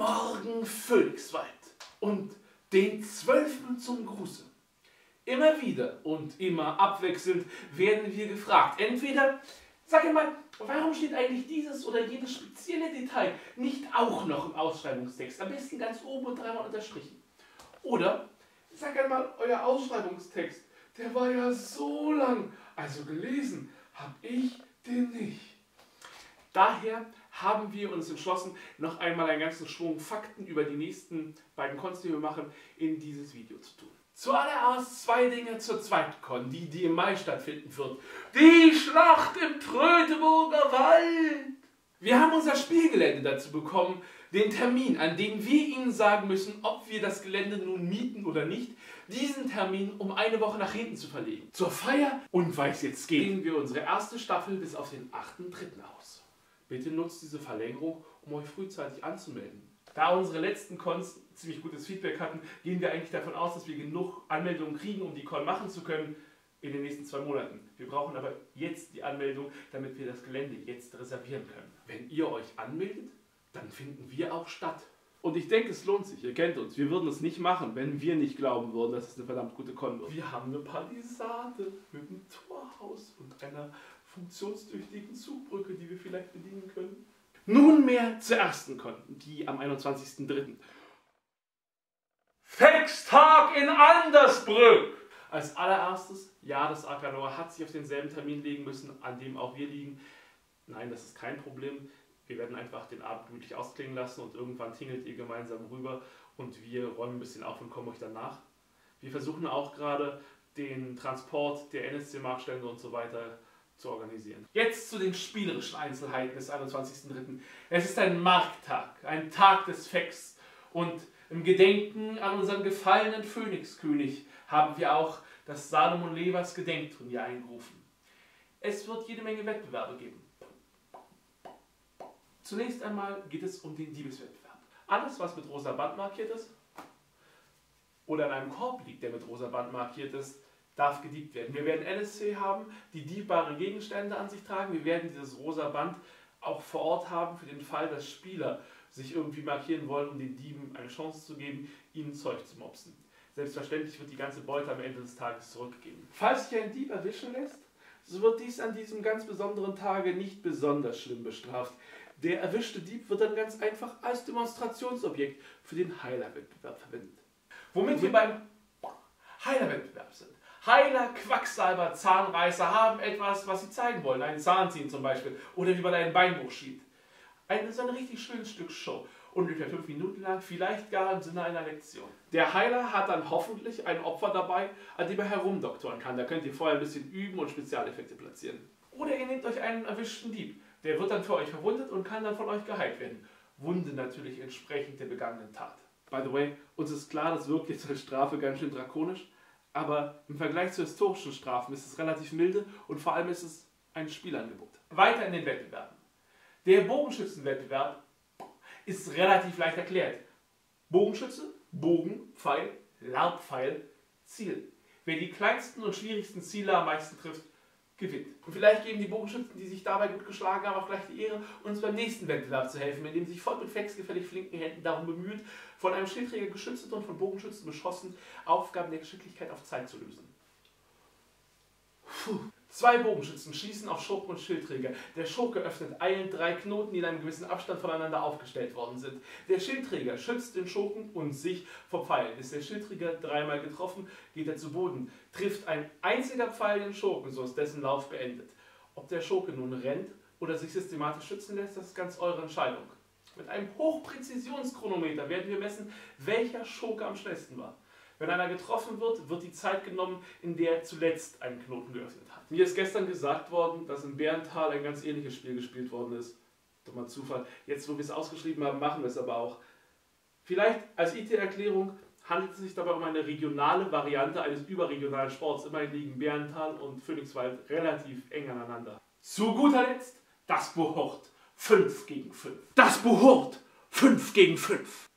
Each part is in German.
Morgen Phoenixwald und den Zwölften zum Gruße. Immer wieder und immer abwechselnd werden wir gefragt. Entweder, sag einmal, warum steht eigentlich dieses oder jenes spezielle Detail nicht auch noch im Ausschreibungstext? Am besten ganz oben und dreimal unterstrichen. Oder, sag einmal, euer Ausschreibungstext, der war ja so lang, also gelesen habe ich den nicht. Daher haben wir uns entschlossen, noch einmal einen ganzen Schwung Fakten über die nächsten beiden Cons, die wir machen, in dieses Video zu tun. Zuallererst zwei Dinge zur Zweitkon, die, die im Mai stattfinden wird. Die Schlacht im Tröteburger Wald! Wir haben unser Spielgelände dazu bekommen, den Termin, an dem wir Ihnen sagen müssen, ob wir das Gelände nun mieten oder nicht, diesen Termin um eine Woche nach hinten zu verlegen. Zur Feier und weil es jetzt geht, gehen wir unsere erste Staffel bis auf den 8.3. aus. Bitte nutzt diese Verlängerung, um euch frühzeitig anzumelden. Da unsere letzten Cons ziemlich gutes Feedback hatten, gehen wir eigentlich davon aus, dass wir genug Anmeldungen kriegen, um die Con machen zu können in den nächsten zwei Monaten. Wir brauchen aber jetzt die Anmeldung, damit wir das Gelände jetzt reservieren können. Wenn ihr euch anmeldet, dann finden wir auch statt. Und ich denke, es lohnt sich. Ihr kennt uns. Wir würden es nicht machen, wenn wir nicht glauben würden, dass es eine verdammt gute Con wird. Wir haben eine Palisade mit einem Torhaus und einer funktionstüchtigen Zugbrücke, die wir vielleicht bedienen können. Nunmehr zur ersten Con, die am 21.03. Fextag in Andersbrück! Als allererstes, ja, das Akanor hat sich auf denselben Termin legen müssen, an dem auch wir liegen. Nein, das ist kein Problem. Wir werden einfach den Abend gemütlich ausklingen lassen und irgendwann tingelt ihr gemeinsam rüber und wir räumen ein bisschen auf und kommen euch danach. Wir versuchen auch gerade den Transport der NSC-Marktstände und so weiter zu organisieren. Jetzt zu den spielerischen Einzelheiten des 21.03. Es ist ein Markttag, ein Tag des Fex und im Gedenken an unseren gefallenen Phönixkönig haben wir auch das Salomon Levers Gedenkturnier eingerufen. Es wird jede Menge Wettbewerbe geben. Zunächst einmal geht es um den Diebeswettbewerb. Alles, was mit rosa Band markiert ist oder in einem Korb liegt, der mit rosa Band markiert ist, darf gediebt werden. Wir werden NSC haben, die diebbare Gegenstände an sich tragen. Wir werden dieses rosa Band auch vor Ort haben für den Fall, dass Spieler sich irgendwie markieren wollen, um den Dieben eine Chance zu geben, ihnen Zeug zu mopsen. Selbstverständlich wird die ganze Beute am Ende des Tages zurückgegeben. Falls sich ein Dieb erwischen lässt, so wird dies an diesem ganz besonderen Tage nicht besonders schlimm bestraft. Der erwischte Dieb wird dann ganz einfach als Demonstrationsobjekt für den Heilerwettbewerb verwendet. Womit wir beim Heilerwettbewerb sind. Heiler, Quacksalber, Zahnreißer haben etwas, was sie zeigen wollen. Einen Zahn ziehen zum Beispiel. Oder wie man einen Beinbruch schiebt. Ein, ist ein richtig schönes Stück Show. Ungefähr fünf Minuten lang, vielleicht gar im Sinne einer Lektion. Der Heiler hat dann hoffentlich ein Opfer dabei, an dem er herumdoktoren kann. Da könnt ihr vorher ein bisschen üben und Spezialeffekte platzieren. Oder ihr nehmt euch einen erwischten Dieb. Der wird dann für euch verwundet und kann dann von euch geheilt werden. Wunde natürlich entsprechend der begangenen Tat. By the way, uns ist klar, das wirkt jetzt als Strafe ganz schön drakonisch, aber im Vergleich zu historischen Strafen ist es relativ milde und vor allem ist es ein Spielangebot. Weiter in den Wettbewerben. Der Bogenschützenwettbewerb ist relativ leicht erklärt. Bogenschütze, Bogen, Pfeil, Laubpfeil, Ziel. Wer die kleinsten und schwierigsten Ziele am meisten trifft, gewinnt. Und vielleicht geben die Bogenschützen, die sich dabei gut geschlagen haben, auch gleich die Ehre, uns beim nächsten Wettbewerb zu helfen, indem sie sich voll mit gefällig flinken Händen darum bemüht, von einem Schildträger geschützt und von Bogenschützen beschossen, Aufgaben der Geschicklichkeit auf Zeit zu lösen. Puh. Zwei Bogenschützen schießen auf Schurken und Schildträger. Der Schurke öffnet eilend drei Knoten, die in einem gewissen Abstand voneinander aufgestellt worden sind. Der Schildträger schützt den Schurken und sich vor Pfeilen. Ist der Schildträger dreimal getroffen, geht er zu Boden. Trifft ein einziger Pfeil den Schurken, so ist dessen Lauf beendet. Ob der Schurke nun rennt oder sich systematisch schützen lässt, das ist ganz eure Entscheidung. Mit einem Hochpräzisionschronometer werden wir messen, welcher Schurke am schnellsten war. Wenn einer getroffen wird, wird die Zeit genommen, in der er zuletzt einen Knoten geöffnet hat. Mir ist gestern gesagt worden, dass in Bärental ein ganz ähnliches Spiel gespielt worden ist. Dummer Zufall. Jetzt, wo wir es ausgeschrieben haben, machen wir es aber auch. Vielleicht als IT-Erklärung handelt es sich dabei um eine regionale Variante eines überregionalen Sports. Immerhin liegen Bärental und Phoenixwald relativ eng aneinander. Zu guter Letzt das Bohort 5 gegen 5. Das Bohort 5 gegen 5.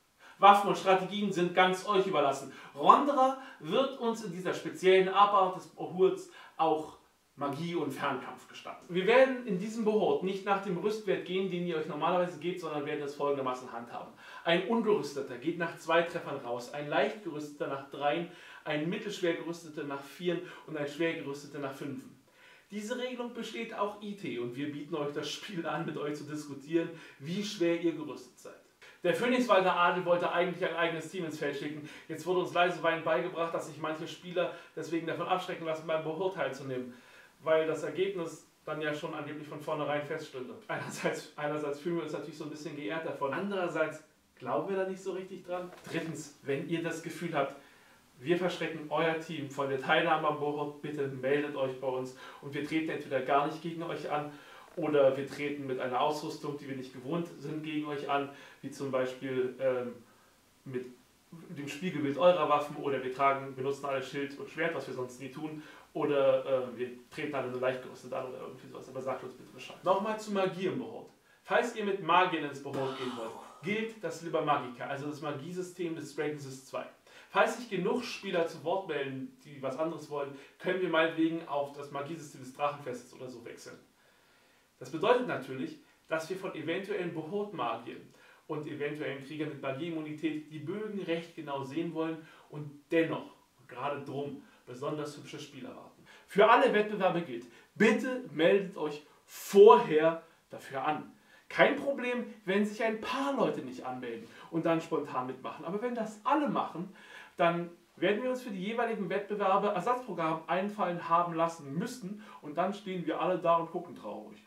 Waffen und Strategien sind ganz euch überlassen. Rondra wird uns in dieser speziellen Abart des Ohurts auch Magie und Fernkampf gestattet. Wir werden in diesem Bohort nicht nach dem Rüstwert gehen, den ihr euch normalerweise gebt, sondern werden es folgendermaßen handhaben. Ein ungerüsteter geht nach zwei Treffern raus, ein leicht gerüsteter nach dreien, ein mittelschwer gerüsteter nach vieren und ein schwer gerüsteter nach fünfen. Diese Regelung besteht auch IT und wir bieten euch das Spiel an, mit euch zu diskutieren, wie schwer ihr gerüstet seid. Der Phoenixwalder Adel wollte eigentlich ein eigenes Team ins Feld schicken. Jetzt wurde uns leise Wein beigebracht, dass sich manche Spieler deswegen davon abschrecken lassen, beim Bohort teilzunehmen weil das Ergebnis dann ja schon angeblich von vornherein feststünde. Einerseits, einerseits fühlen wir uns natürlich so ein bisschen geehrt davon, andererseits glauben wir da nicht so richtig dran. Drittens, wenn ihr das Gefühl habt, wir verschrecken euer Team von der Teilnahme am Bohrort, bitte meldet euch bei uns und wir treten entweder gar nicht gegen euch an oder wir treten mit einer Ausrüstung, die wir nicht gewohnt sind, gegen euch an, wie zum Beispiel ähm, mit dem Spiegelbild eurer Waffen oder wir tragen, benutzen alle Schild und Schwert, was wir sonst nie tun oder äh, wir treten alle so leicht gerüstet an oder irgendwie sowas. Aber sagt uns bitte Bescheid. Nochmal zu Magie im Behort. Falls ihr mit Magiern ins Behort gehen wollt, gilt das Liber Magica, also das Magiesystem des Dragonsys 2. Falls sich genug Spieler zu Wort melden, die was anderes wollen, können wir meinetwegen auf das Magiesystem des Drachenfestes oder so wechseln. Das bedeutet natürlich, dass wir von eventuellen Behort-Magiern und eventuellen Kriegern mit Magieimmunität die Bögen recht genau sehen wollen und dennoch, gerade drum, besonders hübsche Spieler warten. Für alle Wettbewerbe gilt, bitte meldet euch vorher dafür an. Kein Problem, wenn sich ein paar Leute nicht anmelden und dann spontan mitmachen. Aber wenn das alle machen, dann werden wir uns für die jeweiligen Wettbewerbe Ersatzprogramme einfallen haben lassen müssen und dann stehen wir alle da und gucken traurig.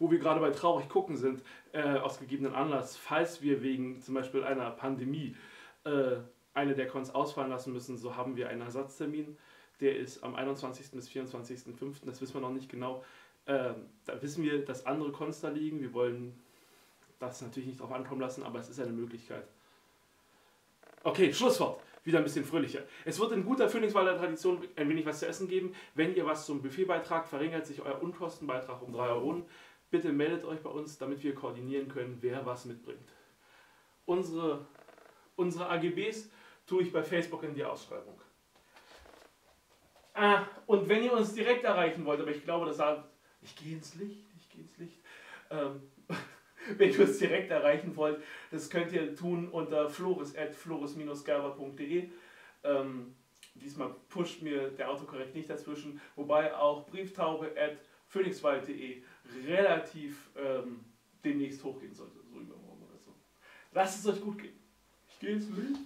Wo wir gerade bei traurig gucken sind, äh, aus gegebenen Anlass, falls wir wegen zum Beispiel einer Pandemie äh, eine der Cons ausfallen lassen müssen, so haben wir einen Ersatztermin. Der ist am 21. bis 24.05. Das wissen wir noch nicht genau. Ähm, da wissen wir, dass andere Cons da liegen. Wir wollen das natürlich nicht drauf ankommen lassen, aber es ist eine Möglichkeit. Okay, Schlusswort. Wieder ein bisschen fröhlicher. Es wird in guter Phoenixwalder Tradition ein wenig was zu essen geben. Wenn ihr was zum Buffet beitragt, verringert sich euer Unkostenbeitrag um 3 Euro. Bitte meldet euch bei uns, damit wir koordinieren können, wer was mitbringt. Unsere, unsere AGBs tue ich bei Facebook in die Ausschreibung. Ah, und wenn ihr uns direkt erreichen wollt, aber ich glaube, das sagt, ich gehe ins Licht, ich gehe ins Licht. Ähm, wenn ihr uns direkt erreichen wollt, das könnt ihr tun unter floris.floris-gerber.de. Ähm, diesmal pusht mir der Autokorrekt nicht dazwischen, wobei auch brieftaube.phoenixwald.de relativ ähm, demnächst hochgehen sollte, so übermorgen oder so. Lasst es euch gut gehen. Ich gehe ins Licht.